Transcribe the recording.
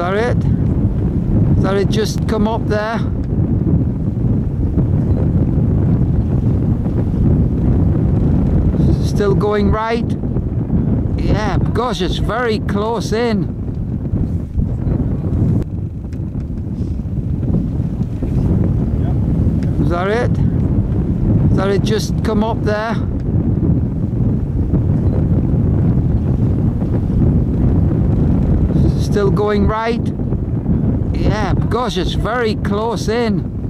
that it? Is that it just come up there? Still going right? Yeah, gosh, it's very close in. Is that it? Is that it just come up there? Still going right? Yeah, gosh, it's very close in.